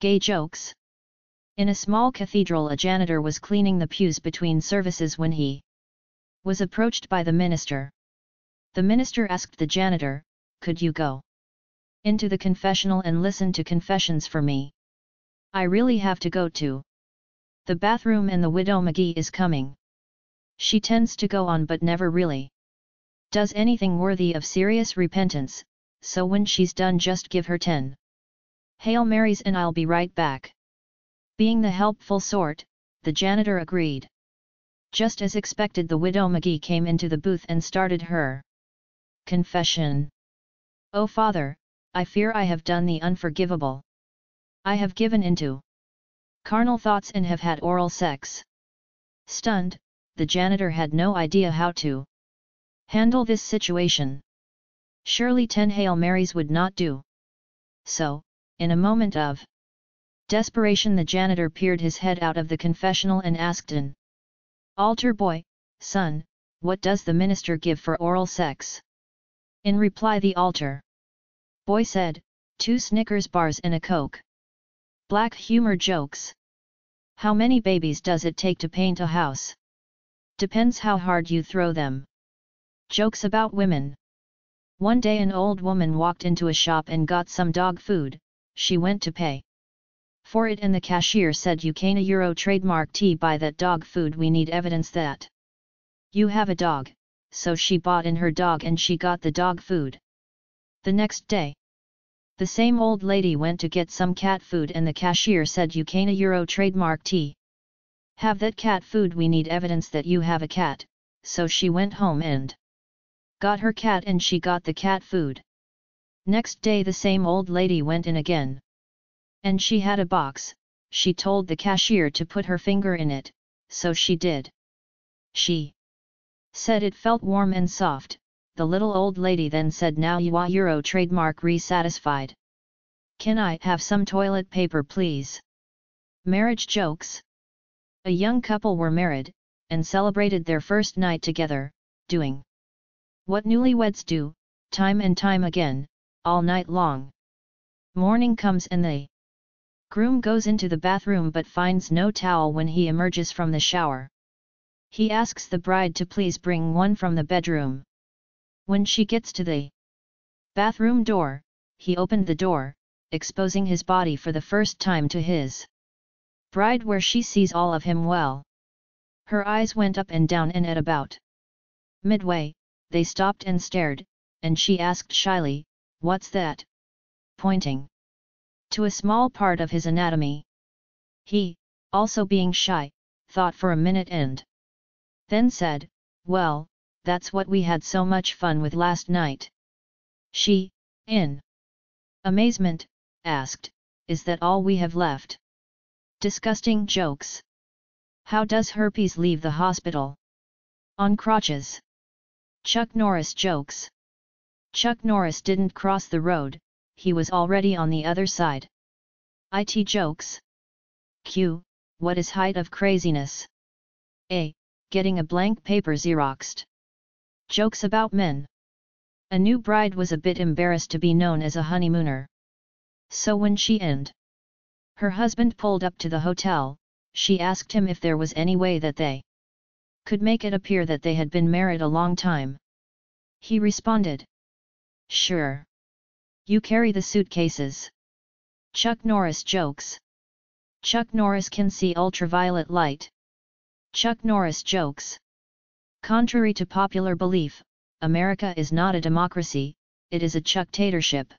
Gay jokes. In a small cathedral a janitor was cleaning the pews between services when he was approached by the minister. The minister asked the janitor, could you go into the confessional and listen to confessions for me? I really have to go to the bathroom and the widow McGee is coming. She tends to go on but never really does anything worthy of serious repentance, so when she's done just give her 10 Hail Marys and I'll be right back. Being the helpful sort, the janitor agreed. Just as expected the widow McGee came into the booth and started her confession. Oh father, I fear I have done the unforgivable. I have given into carnal thoughts and have had oral sex. Stunned, the janitor had no idea how to handle this situation. Surely ten Hail Marys would not do. So, in a moment of desperation the janitor peered his head out of the confessional and asked an altar boy, son, what does the minister give for oral sex? In reply the altar boy said, two Snickers bars and a Coke. Black humor jokes. How many babies does it take to paint a house? Depends how hard you throw them. Jokes about women. One day an old woman walked into a shop and got some dog food, she went to pay for it and the cashier said you can't euro trademark T buy that dog food we need evidence that you have a dog, so she bought in her dog and she got the dog food. The next day, the same old lady went to get some cat food and the cashier said you can't euro trademark T. Have that cat food we need evidence that you have a cat, so she went home and got her cat and she got the cat food. Next day the same old lady went in again. And she had a box, she told the cashier to put her finger in it, so she did. She said it felt warm and soft, the little old lady then said now you are Euro trademark re-satisfied. Can I have some toilet paper please? Marriage jokes. A young couple were married, and celebrated their first night together, doing what newlyweds do, time and time again, all night long. Morning comes and the groom goes into the bathroom but finds no towel when he emerges from the shower. He asks the bride to please bring one from the bedroom. When she gets to the bathroom door, he opened the door, exposing his body for the first time to his bride where she sees all of him well. Her eyes went up and down and at about midway, they stopped and stared, and she asked shyly, What's that? Pointing to a small part of his anatomy. He, also being shy, thought for a minute and then said, Well, that's what we had so much fun with last night. She, in amazement, asked, Is that all we have left? Disgusting jokes. How does herpes leave the hospital? On crotches. Chuck Norris jokes. Chuck Norris didn't cross the road, he was already on the other side. IT jokes. Q. What is height of craziness? A. Getting a blank paper xeroxed. Jokes about men. A new bride was a bit embarrassed to be known as a honeymooner. So when she and her husband pulled up to the hotel, she asked him if there was any way that they could make it appear that they had been married a long time. He responded, Sure. You carry the suitcases. Chuck Norris jokes. Chuck Norris can see ultraviolet light. Chuck Norris jokes. Contrary to popular belief, America is not a democracy, it is a chucktatorship.